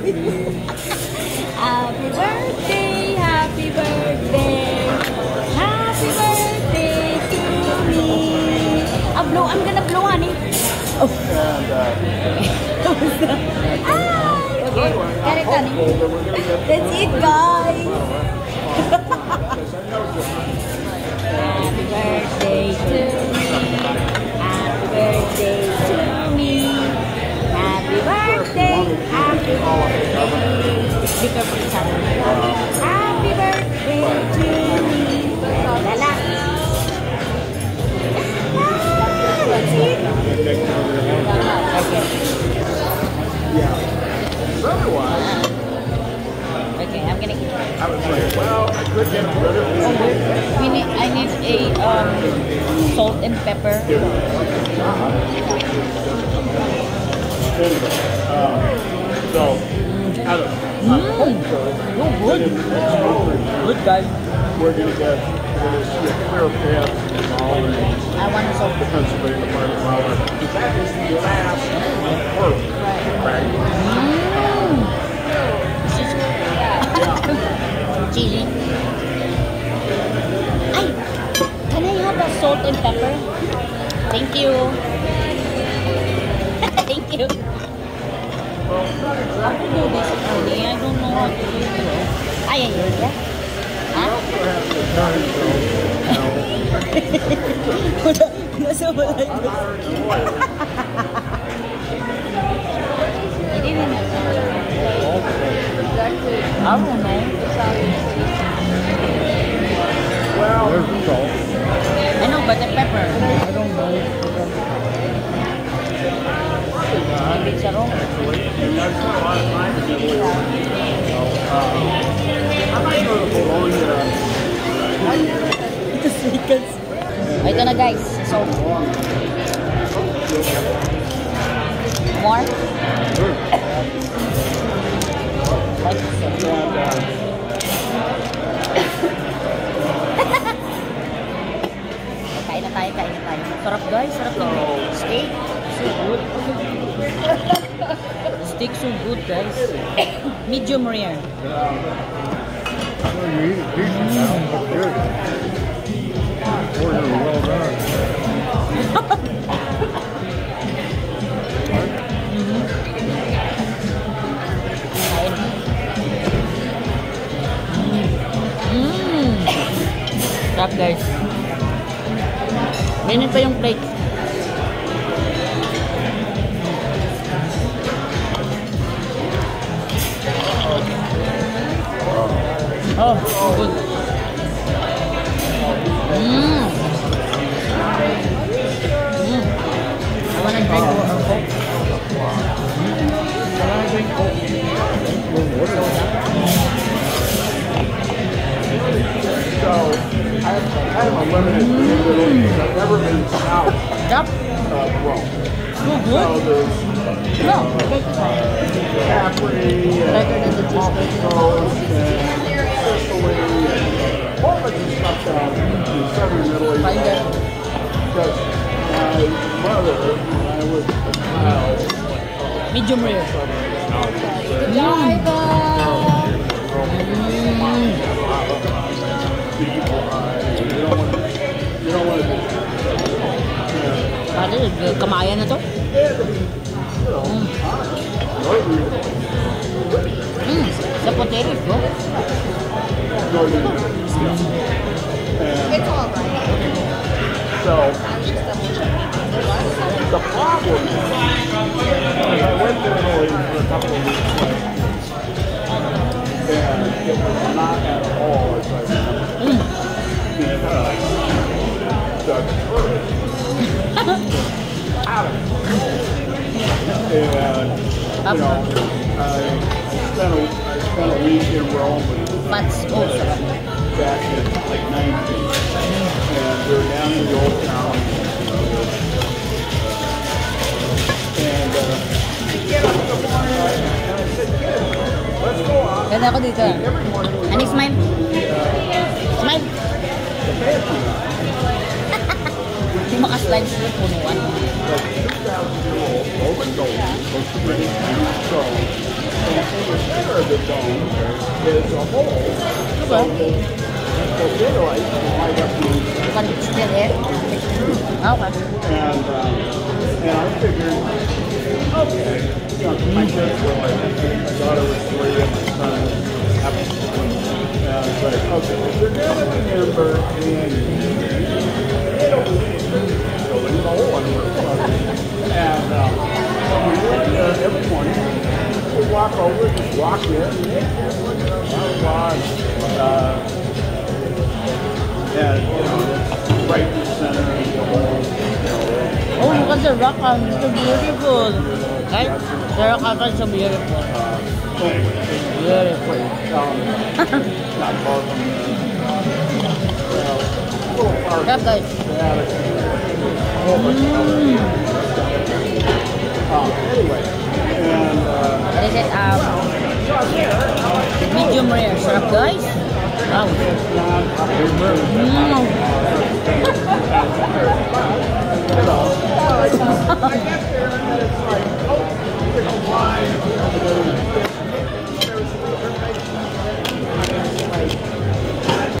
happy birthday, happy birthday, happy birthday to me. Ah, blow. I'm gonna blow, honey. And uh, Ah, okay. Got it, honey. That's it, guys. And pepper. Anyway, um, so, I don't know. I'm hopeful Oh, good. Good, guys. we're going to get we're gonna see a clear path to all the I want a salt. the Pennsylvania Fire Power. Because that is the last work, right? This is and pepper? Thank you. Thank you. I don't know how to do. Ay, ay, ay, wala Wrong. Actually, and spent a lot of time in Italy. So, uh, I'm not sure if Bologna Ito seconds. Ito na guys. So, more? Kain. Mmm. Sarap guys. Ganyan pa yung plate. Oh, so uh, good. Mmm. I wanna drink more Coke. I wanna drink Coke. So, I have a limited visibility because I've never been south Stop. of Rome. So So good. there's No, that's fine. Capri Better than the and southern Italy. Find it. Because my mother, when I was a child, Medium rare. you don't want to, you don't want to, Pare, kamayan na to. The potato is good. It's all right. So, the problem is, I went to Italy for a couple of weeks, and it was not at all as I remember. Because the tourists out of it. And, you know, I spent a, I spent a week in Rome But also, back in like 19. And we were down in the old town. And uh, get up in the morning, and I said, kids, let's go out. ganda ako dito. Every morning we Honey, smile. Smile. the pantry. Yung maka-slide sila punuan. Like 2,000 year old Roman gold was the British So, the center of the dome is a hole. So and okay, my daughter was three and my son. And like, okay, if you're gonna remember and so we every morning. We walk over, just walk in, the rock. um, It's so beautiful. Right? The rock outside is so beautiful. Beautiful. of other Um, anyway, and, is? Um, medium rare. Sarap, guys. Wow. Mm.